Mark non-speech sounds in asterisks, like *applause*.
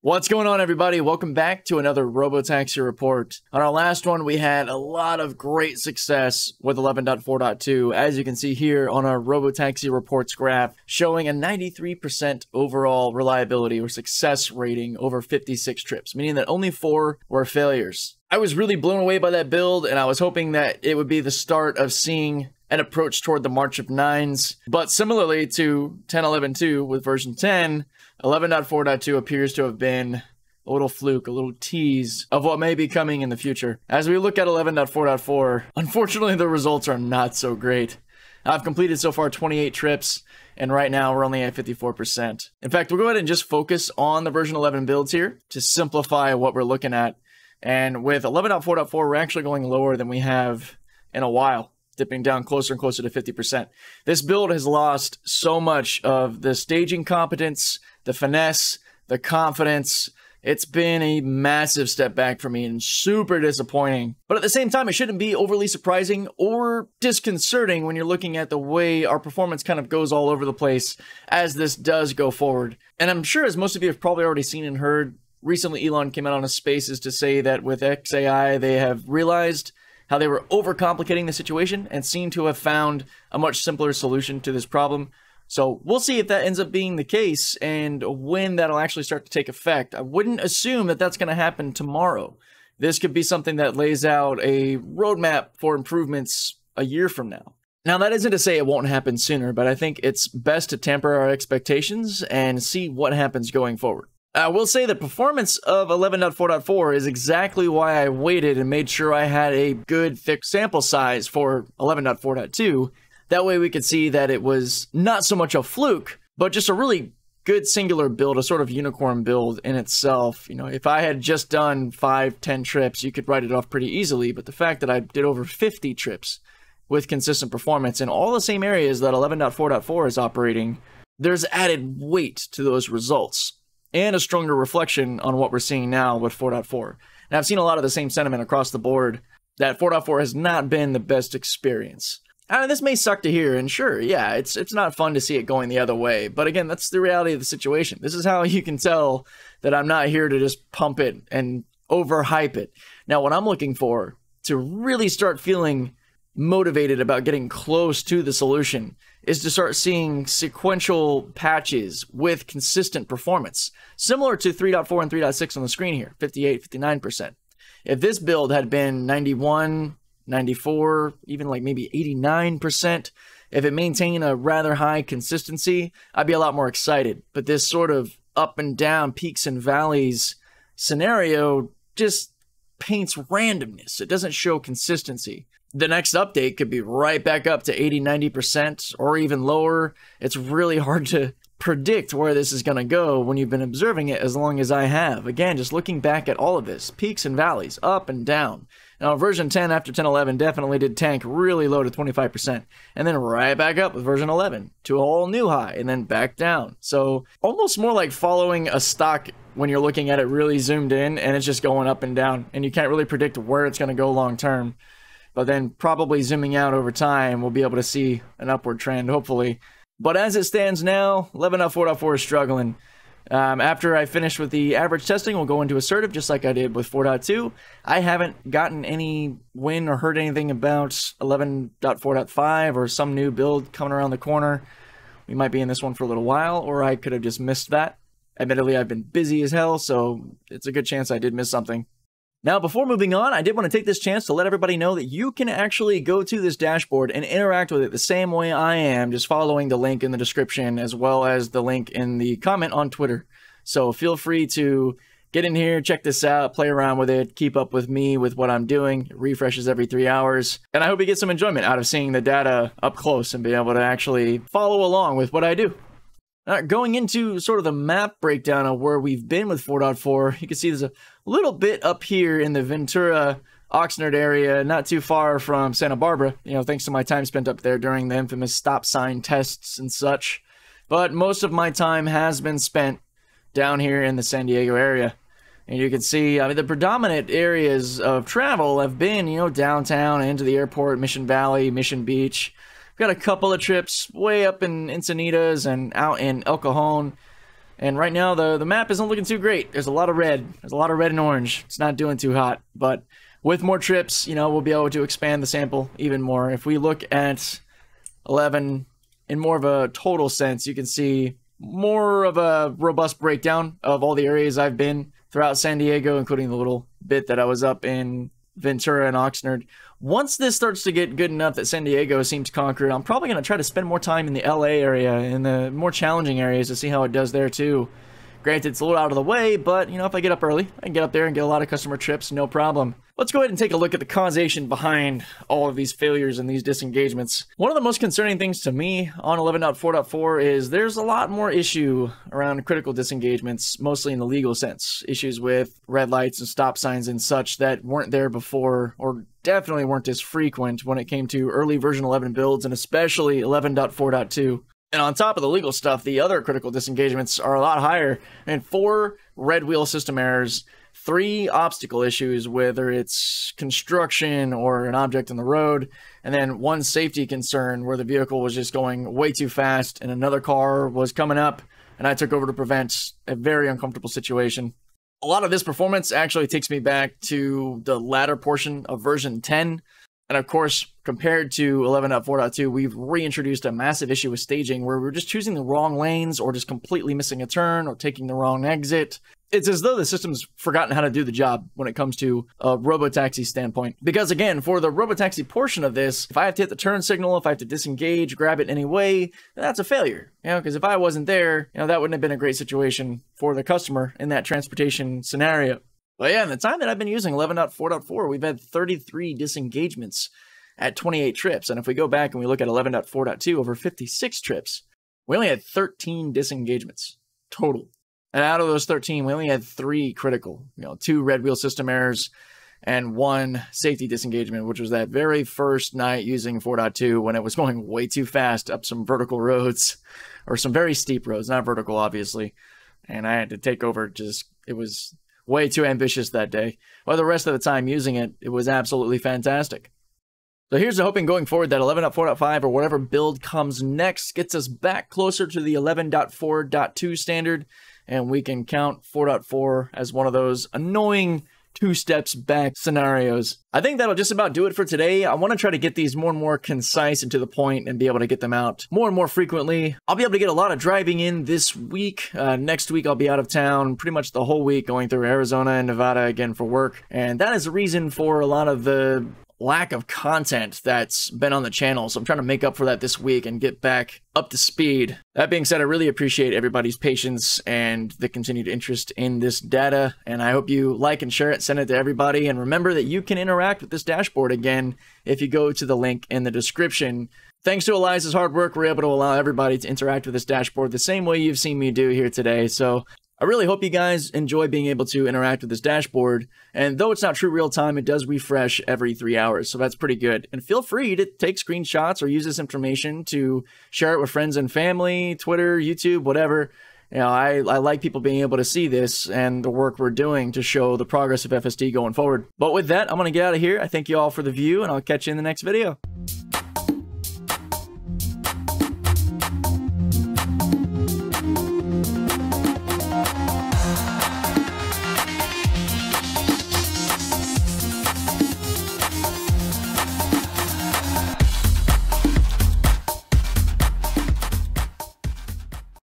What's going on, everybody? Welcome back to another Robotaxi report. On our last one, we had a lot of great success with 11.4.2, as you can see here on our Robotaxi reports graph, showing a 93% overall reliability or success rating over 56 trips, meaning that only four were failures. I was really blown away by that build, and I was hoping that it would be the start of seeing an approach toward the March of Nines. But similarly to 10.11.2 with version 10, 11.4.2 appears to have been a little fluke, a little tease of what may be coming in the future. As we look at 11.4.4, unfortunately the results are not so great. I've completed so far 28 trips, and right now we're only at 54%. In fact, we'll go ahead and just focus on the version 11 builds here to simplify what we're looking at. And with 11.4.4, we're actually going lower than we have in a while dipping down closer and closer to 50%. This build has lost so much of the staging competence, the finesse, the confidence. It's been a massive step back for me and super disappointing. But at the same time, it shouldn't be overly surprising or disconcerting when you're looking at the way our performance kind of goes all over the place as this does go forward. And I'm sure, as most of you have probably already seen and heard, recently Elon came out on his spaces to say that with XAI, they have realized how they were overcomplicating the situation and seem to have found a much simpler solution to this problem. So we'll see if that ends up being the case and when that'll actually start to take effect. I wouldn't assume that that's going to happen tomorrow. This could be something that lays out a roadmap for improvements a year from now. Now, that isn't to say it won't happen sooner, but I think it's best to temper our expectations and see what happens going forward. I will say the performance of 11.4.4 is exactly why I waited and made sure I had a good thick sample size for 11.4.2. That way we could see that it was not so much a fluke, but just a really good singular build, a sort of unicorn build in itself. You know, if I had just done five, ten trips, you could write it off pretty easily. But the fact that I did over 50 trips with consistent performance in all the same areas that 11.4.4 is operating, there's added weight to those results and a stronger reflection on what we're seeing now with 4.4. Now, I've seen a lot of the same sentiment across the board that 4.4 has not been the best experience. And this may suck to hear, and sure, yeah, it's it's not fun to see it going the other way. But again, that's the reality of the situation. This is how you can tell that I'm not here to just pump it and overhype it. Now, what I'm looking for to really start feeling motivated about getting close to the solution is to start seeing sequential patches with consistent performance, similar to 3.4 and 3.6 on the screen here 58, 59%. If this build had been 91, 94, even like maybe 89%, if it maintained a rather high consistency, I'd be a lot more excited. But this sort of up and down, peaks and valleys scenario just paints randomness. It doesn't show consistency the next update could be right back up to 80, 90% or even lower. It's really hard to predict where this is going to go when you've been observing it as long as I have. Again, just looking back at all of this, peaks and valleys, up and down. Now, version 10 after 10.11 definitely did tank really low to 25%, and then right back up with version 11 to a whole new high, and then back down. So, almost more like following a stock when you're looking at it really zoomed in, and it's just going up and down, and you can't really predict where it's going to go long term but then probably zooming out over time, we'll be able to see an upward trend, hopefully. But as it stands now, 11.4.4 is struggling. Um, after I finish with the average testing, we'll go into assertive just like I did with 4.2. I haven't gotten any win or heard anything about 11.4.5 or some new build coming around the corner. We might be in this one for a little while, or I could have just missed that. Admittedly, I've been busy as hell, so it's a good chance I did miss something. Now, before moving on, I did want to take this chance to let everybody know that you can actually go to this dashboard and interact with it the same way I am, just following the link in the description as well as the link in the comment on Twitter. So feel free to get in here, check this out, play around with it, keep up with me with what I'm doing. It refreshes every three hours. And I hope you get some enjoyment out of seeing the data up close and being able to actually follow along with what I do. Uh, going into sort of the map breakdown of where we've been with 4.4, you can see there's a little bit up here in the Ventura Oxnard area, not too far from Santa Barbara, you know, thanks to my time spent up there during the infamous stop sign tests and such. But most of my time has been spent down here in the San Diego area. And you can see, I mean, the predominant areas of travel have been, you know, downtown, into the airport, Mission Valley, Mission Beach, Got a couple of trips way up in Encinitas and out in El Cajon. And right now, the, the map isn't looking too great. There's a lot of red. There's a lot of red and orange. It's not doing too hot. But with more trips, you know, we'll be able to expand the sample even more. If we look at 11 in more of a total sense, you can see more of a robust breakdown of all the areas I've been throughout San Diego, including the little bit that I was up in Ventura and Oxnard. Once this starts to get good enough that San Diego seems conquered, I'm probably going to try to spend more time in the LA area, in the more challenging areas to see how it does there too. Granted, it's a little out of the way, but you know, if I get up early, I can get up there and get a lot of customer trips, no problem. Let's go ahead and take a look at the causation behind all of these failures and these disengagements. One of the most concerning things to me on 11.4.4 is there's a lot more issue around critical disengagements, mostly in the legal sense. Issues with red lights and stop signs and such that weren't there before, or definitely weren't as frequent when it came to early version 11 builds, and especially 11.4.2. And on top of the legal stuff, the other critical disengagements are a lot higher. And four red wheel system errors three obstacle issues, whether it's construction or an object in the road, and then one safety concern where the vehicle was just going way too fast and another car was coming up, and I took over to prevent a very uncomfortable situation. A lot of this performance actually takes me back to the latter portion of version 10. And of course, compared to 11.4.2, we've reintroduced a massive issue with staging where we're just choosing the wrong lanes or just completely missing a turn or taking the wrong exit it's as though the system's forgotten how to do the job when it comes to a robotaxi standpoint. Because again, for the robotaxi portion of this, if I have to hit the turn signal, if I have to disengage, grab it in any way, that's a failure. You know, because if I wasn't there, you know, that wouldn't have been a great situation for the customer in that transportation scenario. But yeah, in the time that I've been using 11.4.4, we've had 33 disengagements at 28 trips. And if we go back and we look at 11.4.2 over 56 trips, we only had 13 disengagements total. And out of those 13, we only had three critical, you know, two red wheel system errors and one safety disengagement, which was that very first night using 4.2 when it was *laughs* going way too fast up some vertical roads or some very steep roads, not vertical, obviously. And I had to take over just, it was way too ambitious that day. But the rest of the time using it, it was absolutely fantastic. So here's the hoping going forward that 11.4.5 or whatever build comes next gets us back closer to the 11.4.2 standard and we can count 4.4 as one of those annoying two steps back scenarios. I think that'll just about do it for today. I want to try to get these more and more concise and to the point and be able to get them out more and more frequently. I'll be able to get a lot of driving in this week. Uh, next week, I'll be out of town pretty much the whole week going through Arizona and Nevada again for work. And that is the reason for a lot of the lack of content that's been on the channel. So I'm trying to make up for that this week and get back up to speed. That being said, I really appreciate everybody's patience and the continued interest in this data. And I hope you like and share it, send it to everybody. And remember that you can interact with this dashboard again if you go to the link in the description. Thanks to Eliza's hard work, we're able to allow everybody to interact with this dashboard the same way you've seen me do here today. So I really hope you guys enjoy being able to interact with this dashboard. And though it's not true real time, it does refresh every three hours. So that's pretty good. And feel free to take screenshots or use this information to share it with friends and family, Twitter, YouTube, whatever. You know, I, I like people being able to see this and the work we're doing to show the progress of FSD going forward. But with that, I'm going to get out of here. I thank you all for the view and I'll catch you in the next video.